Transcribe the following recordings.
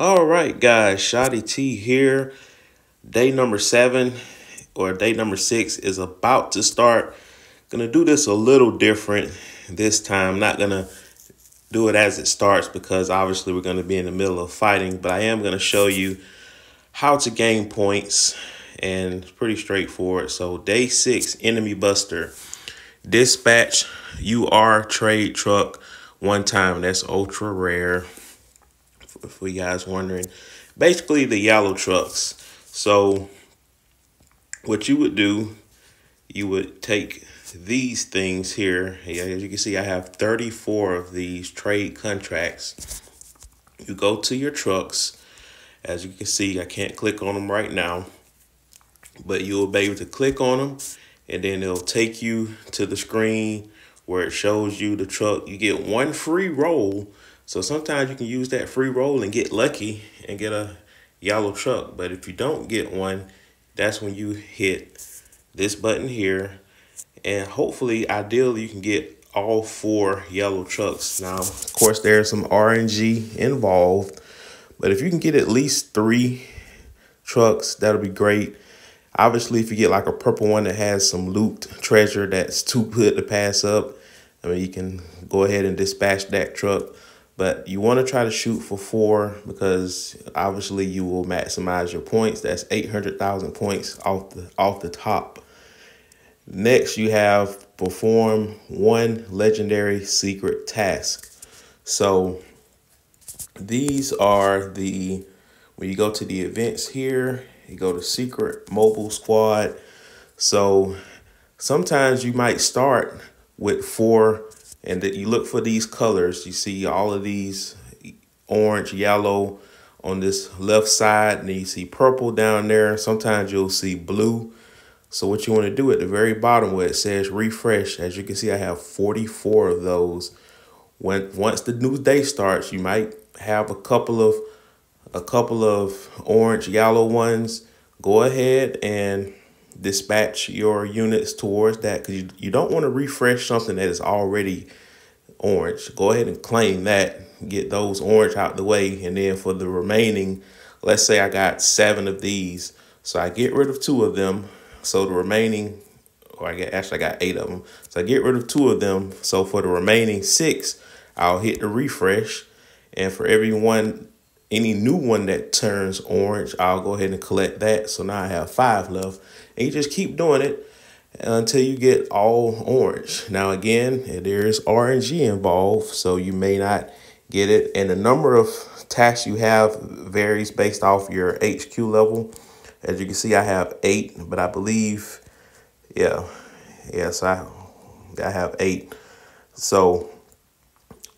All right, guys, ShoddyT here. Day number seven or day number six is about to start. Gonna do this a little different this time. Not gonna do it as it starts because obviously we're gonna be in the middle of fighting, but I am gonna show you how to gain points and it's pretty straightforward. So day six, enemy buster. Dispatch UR trade truck one time. That's ultra rare for you guys wondering. Basically, the yellow trucks. So, what you would do, you would take these things here. As you can see, I have 34 of these trade contracts. You go to your trucks. As you can see, I can't click on them right now, but you'll be able to click on them and then it'll take you to the screen where it shows you the truck. You get one free roll so sometimes you can use that free roll and get lucky and get a yellow truck. But if you don't get one, that's when you hit this button here. And hopefully, ideally, you can get all four yellow trucks. Now, of course, there's some RNG involved. But if you can get at least three trucks, that'll be great. Obviously, if you get like a purple one that has some loot treasure that's too good to pass up, I mean, you can go ahead and dispatch that truck. But you want to try to shoot for four because obviously you will maximize your points. That's 800,000 points off the off the top. Next, you have perform one legendary secret task. So these are the, when you go to the events here, you go to secret mobile squad. So sometimes you might start with four and that you look for these colors. You see all of these orange, yellow on this left side, and you see purple down there. Sometimes you'll see blue. So what you want to do at the very bottom where it says refresh, as you can see, I have 44 of those. When once the new day starts, you might have a couple of a couple of orange, yellow ones. Go ahead and dispatch your units towards that because you, you don't want to refresh something that is already orange. Go ahead and claim that, get those orange out the way. And then for the remaining, let's say I got seven of these. So I get rid of two of them. So the remaining, or I get actually I got eight of them. So I get rid of two of them. So for the remaining six, I'll hit the refresh. And for every one, any new one that turns orange, I'll go ahead and collect that. So now I have five left. And you just keep doing it until you get all orange. Now, again, there is RNG involved, so you may not get it. And the number of tasks you have varies based off your HQ level. As you can see, I have eight, but I believe, yeah, yes, I, I have eight. So,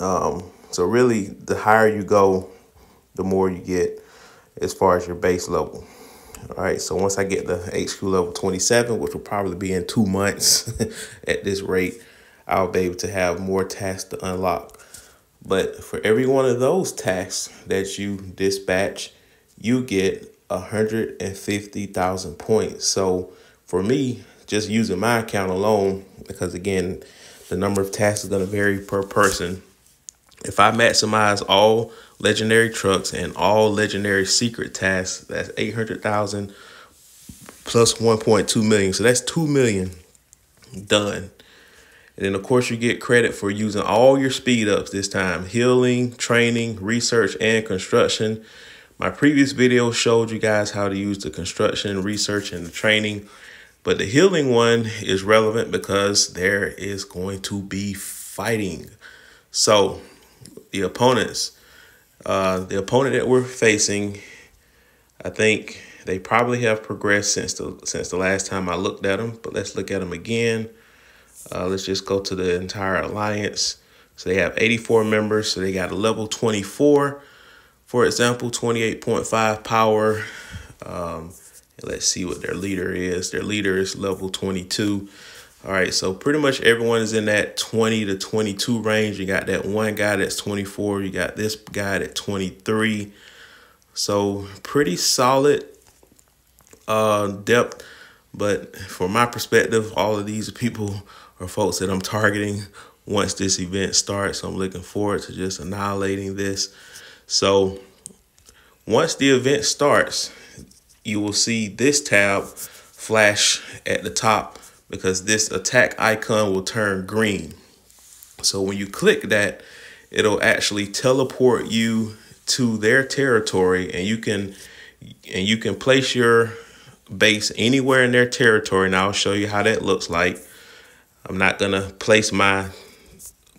um, so really, the higher you go, the more you get as far as your base level. All right, so once I get the HQ level 27, which will probably be in two months at this rate, I'll be able to have more tasks to unlock. But for every one of those tasks that you dispatch, you get 150,000 points. So for me, just using my account alone, because again, the number of tasks is going to vary per person. If I maximize all legendary trucks and all legendary secret tasks. That's 800,000 plus 1.2 million. So that's 2 million done. And then, of course, you get credit for using all your speed ups this time healing, training, research, and construction. My previous video showed you guys how to use the construction, research, and the training. But the healing one is relevant because there is going to be fighting. So the opponents uh, the opponent that we're facing, I think they probably have progressed since the since the last time I looked at them. But let's look at them again. Uh, let's just go to the entire alliance. So they have 84 members. So they got a level 24, for example, 28.5 power. Um, let's see what their leader is. Their leader is level 22. All right, so pretty much everyone is in that 20 to 22 range. You got that one guy that's 24. You got this guy at 23. So pretty solid uh, depth. But from my perspective, all of these people are folks that I'm targeting once this event starts. So I'm looking forward to just annihilating this. So Once the event starts, you will see this tab flash at the top because this attack icon will turn green. So when you click that, it'll actually teleport you to their territory and you can and you can place your base anywhere in their territory and I'll show you how that looks like. I'm not going to place my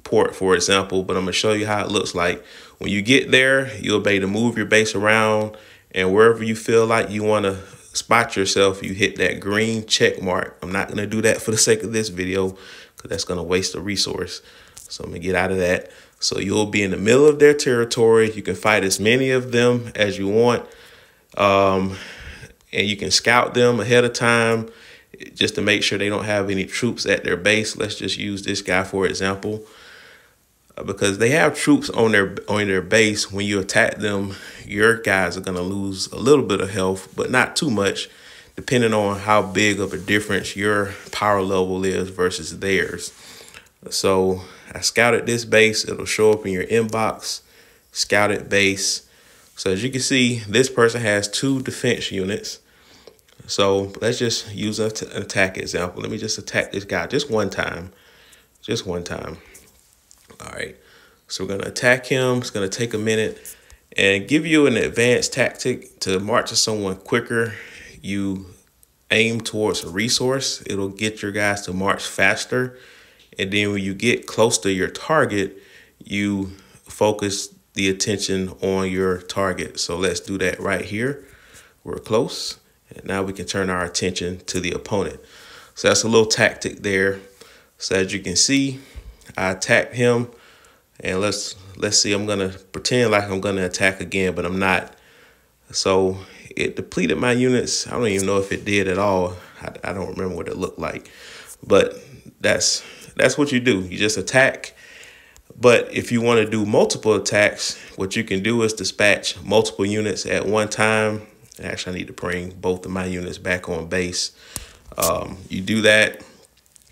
port, for example, but I'm going to show you how it looks like. When you get there, you'll be able to move your base around and wherever you feel like you want to spot yourself, you hit that green check mark. I'm not going to do that for the sake of this video because that's going to waste a resource. So I'm going to get out of that. So you'll be in the middle of their territory. You can fight as many of them as you want. Um, and you can scout them ahead of time just to make sure they don't have any troops at their base. Let's just use this guy for example. Because they have troops on their on their base when you attack them your guys are going to lose a little bit of health but not too much depending on how big of a difference your power level is versus theirs so i scouted this base it'll show up in your inbox scouted base so as you can see this person has two defense units so let's just use an attack example. Let me just attack this guy just one time. Just one time. All right. So we're going to attack him. It's going to take a minute and give you an advanced tactic to march to someone quicker. You aim towards a resource. It'll get your guys to march faster. And then when you get close to your target, you focus the attention on your target. So let's do that right here. We're close. And now we can turn our attention to the opponent. So that's a little tactic there. So as you can see, I attacked him. And let's let's see, I'm gonna pretend like I'm gonna attack again, but I'm not. So it depleted my units. I don't even know if it did at all. I, I don't remember what it looked like. But that's that's what you do. You just attack. But if you want to do multiple attacks, what you can do is dispatch multiple units at one time Actually, I need to bring both of my units back on base. Um, you do that.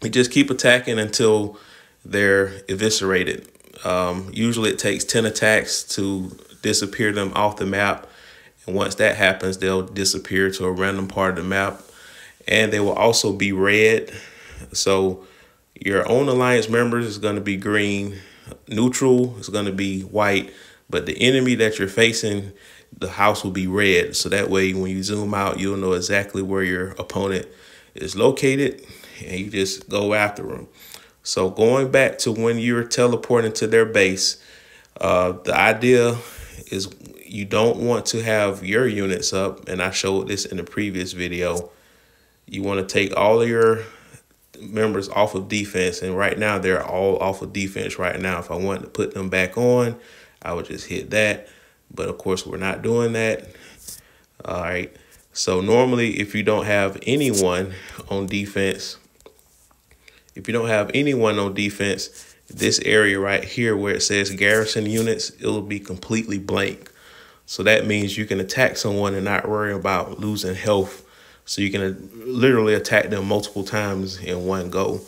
You just keep attacking until they're eviscerated. Um, usually it takes 10 attacks to disappear them off the map. And once that happens, they'll disappear to a random part of the map. And they will also be red. So your own alliance members is going to be green. Neutral is going to be white. But the enemy that you're facing the house will be red. So that way, when you zoom out, you'll know exactly where your opponent is located and you just go after them. So going back to when you're teleporting to their base, uh, the idea is you don't want to have your units up. And I showed this in the previous video. You want to take all of your members off of defense. And right now, they're all off of defense right now. If I wanted to put them back on, I would just hit that. But of course, we're not doing that. All right. So normally, if you don't have anyone on defense, if you don't have anyone on defense, this area right here where it says garrison units, it'll be completely blank. So that means you can attack someone and not worry about losing health. So you can uh, literally attack them multiple times in one go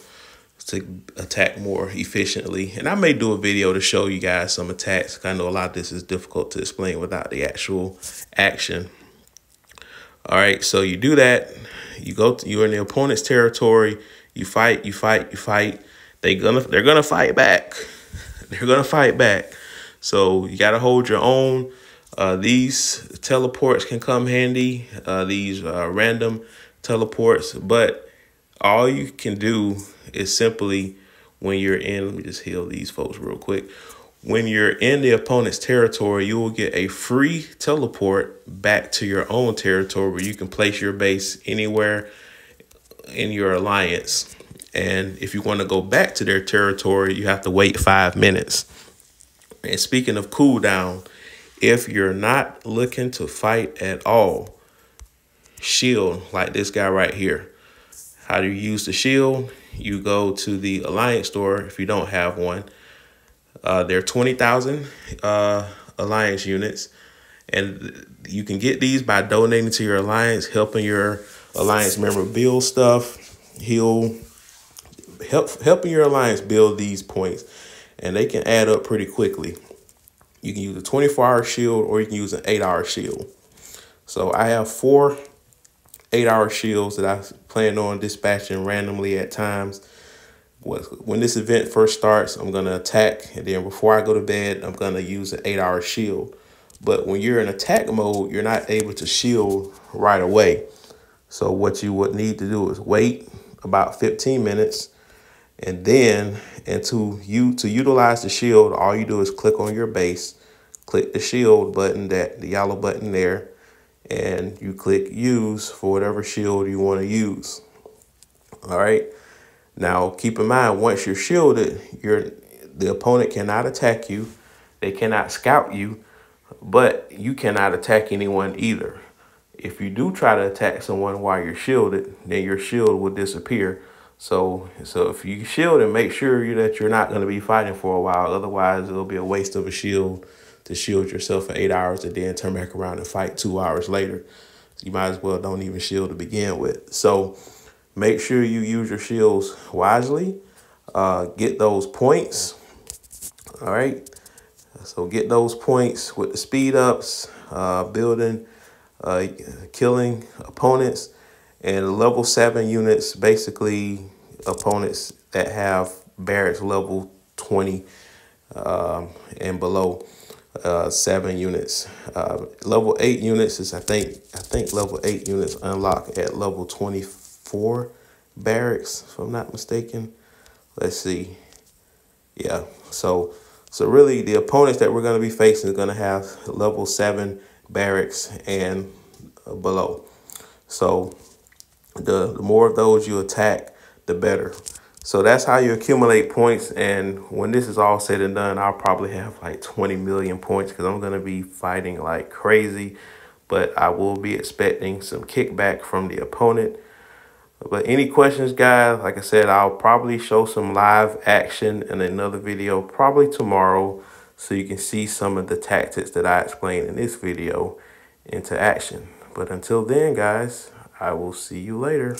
to attack more efficiently. And I may do a video to show you guys some attacks. I know a lot of this is difficult to explain without the actual action. All right, so you do that. You go to, you're in the opponent's territory. You fight, you fight, you fight. They gonna they're gonna fight back. They're gonna fight back. So you gotta hold your own. Uh, these teleports can come handy. Uh, these uh, random teleports, but all you can do is simply when you're in, let me just heal these folks real quick. When you're in the opponent's territory, you will get a free teleport back to your own territory where you can place your base anywhere in your alliance. And if you want to go back to their territory, you have to wait five minutes. And speaking of cooldown, if you're not looking to fight at all, shield like this guy right here. How do you use the shield? You go to the Alliance store if you don't have one. Uh, there are 20,000 uh, Alliance units. And you can get these by donating to your Alliance, helping your Alliance member build stuff. He'll help helping your Alliance build these points. And they can add up pretty quickly. You can use a 24 hour shield or you can use an eight hour shield. So I have four eight hour shields that I plan on dispatching randomly at times. When this event first starts, I'm going to attack. And then before I go to bed, I'm going to use an eight hour shield. But when you're in attack mode, you're not able to shield right away. So what you would need to do is wait about 15 minutes. And then, and to you to utilize the shield, all you do is click on your base, click the shield button, that the yellow button there, and you click use for whatever shield you want to use. All right. Now keep in mind, once you're shielded, you're the opponent cannot attack you. They cannot scout you, but you cannot attack anyone either. If you do try to attack someone while you're shielded, then your shield will disappear. So, so if you shield and make sure you that you're not going to be fighting for a while, otherwise it'll be a waste of a shield to shield yourself for eight hours and then turn back around and fight two hours later. You might as well don't even shield to begin with. So make sure you use your shields wisely. Uh, get those points. All right. So get those points with the speed ups, uh, building, uh, killing opponents, and level seven units, basically opponents that have barracks level 20 um, and below uh, seven units. Uh, level eight units is I think I think level eight units unlock at level 24 barracks, if I'm not mistaken. Let's see. Yeah, so so really the opponents that we're going to be facing is going to have level seven barracks and uh, below. So the, the more of those you attack, the better. So that's how you accumulate points. And when this is all said and done, I'll probably have like 20 million points because I'm going to be fighting like crazy. But I will be expecting some kickback from the opponent. But any questions, guys, like I said, I'll probably show some live action in another video, probably tomorrow, so you can see some of the tactics that I explained in this video into action. But until then, guys, I will see you later.